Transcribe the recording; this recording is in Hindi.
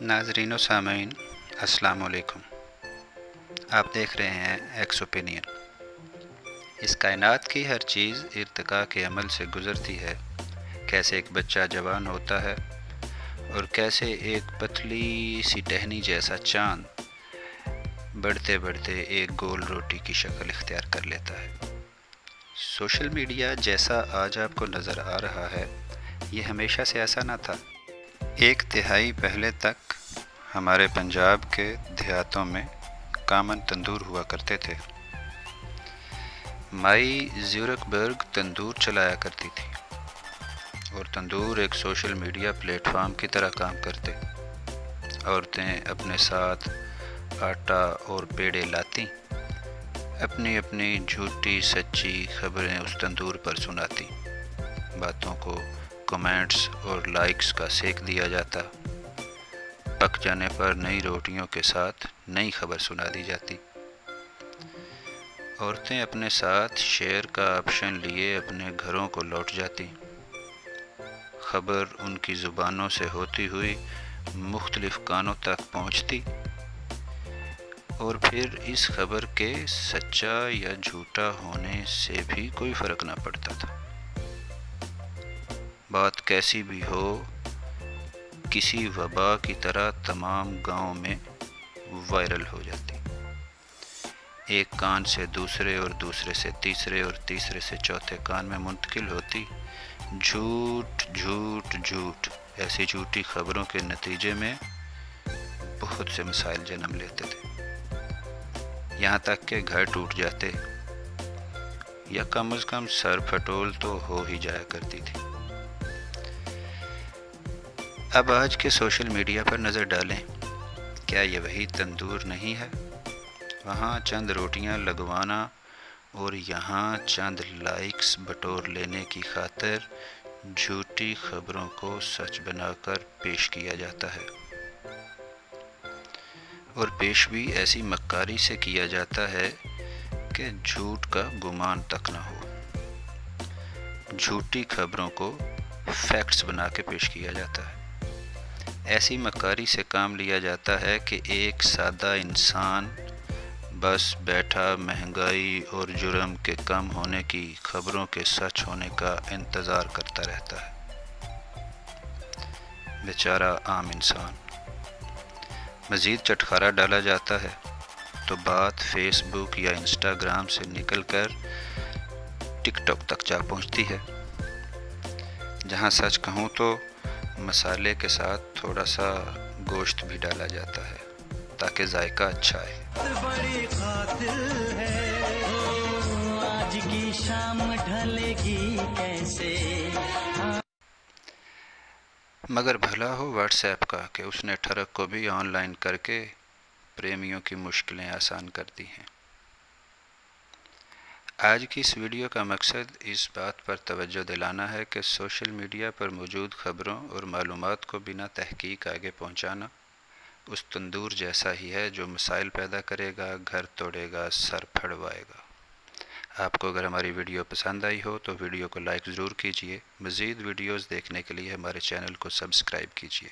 नाजरीन सामीन, अस्सलाम वालेकुम आप देख रहे हैं एक्स ओपिनियन इस कायनात की हर चीज़ इरतका के अमल से गुज़रती है। कैसे एक बच्चा जवान होता है और कैसे एक पतली सी टहनी जैसा चाँद बढ़ते बढ़ते एक गोल रोटी की शक्ल इख्तियार कर लेता है। सोशल मीडिया जैसा आज आपको नज़र आ रहा है, ये हमेशा से ऐसा ना था। एक तिहाई पहले तक हमारे पंजाब के देहातों में कामन तंदूर हुआ करते थे। माई ज्यूरकबर्ग तंदूर चलाया करती थी और तंदूर एक सोशल मीडिया प्लेटफॉर्म की तरह काम करते औरतें अपने साथ आटा और पेड़े लाती अपनी अपनी झूठी सच्ची खबरें उस तंदूर पर सुनाती, बातों को कमेंट्स और लाइक्स का सेक दिया जाता। पक जाने पर नई रोटियों के साथ नई खबर सुना दी जाती। औरतें अपने साथ शेयर का ऑप्शन लिए अपने घरों को लौट जाती। खबर उनकी ज़ुबानों से होती हुई मुख्तलिफ़ कानों तक पहुँचती। और फिर इस खबर के सच्चा या झूठा होने से भी कोई फ़र्क ना पड़ता था। बात कैसी भी हो, किसी वबा की तरह तमाम गाँव में वायरल हो जाती। एक कान से दूसरे और दूसरे से तीसरे और तीसरे से चौथे कान में मुंतकिल होती। झूठ झूठ झूठ, ऐसी झूठी खबरों के नतीजे में बहुत से मसाइल जन्म लेते थे। यहाँ तक के घर टूट जाते, या कम अज़ कम सर फटोल तो हो ही जाया करती थी। अब आज के सोशल मीडिया पर नज़र डालें, क्या ये वही तंदूर नहीं है? वहाँ चंद रोटियाँ लगवाना और यहाँ चंद लाइक्स बटोर लेने की खातर झूठी खबरों को सच बनाकर पेश किया जाता है। और पेश भी ऐसी मक्कारी से किया जाता है कि झूठ का गुमान तक ना हो। झूठी खबरों को फैक्ट्स बना के पेश किया जाता है। ऐसी मकारी से काम लिया जाता है कि एक सादा इंसान बस बैठा महँगाई और जुर्म के कम होने की खबरों के सच होने का इंतज़ार करता रहता है। बेचारा आम इंसान। मज़ीद चटखारा डाला जाता है। तो बात फेसबुक या इंस्टाग्राम से निकलकर टिकटॉक तक जा पहुँचती है। जहाँ सच कहूँ तो मसाले के साथ थोड़ा सा गोश्त भी डाला जाता है ताकि जायका अच्छा आए मगर भला हो व्हाट्सएप का कि उसने ठरक को भी ऑनलाइन करके प्रेमियों की मुश्किलें आसान कर दी हैं। आज की इस वीडियो का मकसद इस बात पर तवज्जो दिलाना है कि सोशल मीडिया पर मौजूद ख़बरों और मालूम को बिना तहकीक आगे पहुंचाना उस तंदूर जैसा ही है जो मसाइल पैदा करेगा, घर तोड़ेगा, सर फड़वाएगा। आपको अगर हमारी वीडियो पसंद आई हो तो वीडियो को लाइक ज़रूर कीजिए। मज़ीद वीडियोज़ देखने के लिए हमारे चैनल को सब्सक्राइब कीजिए।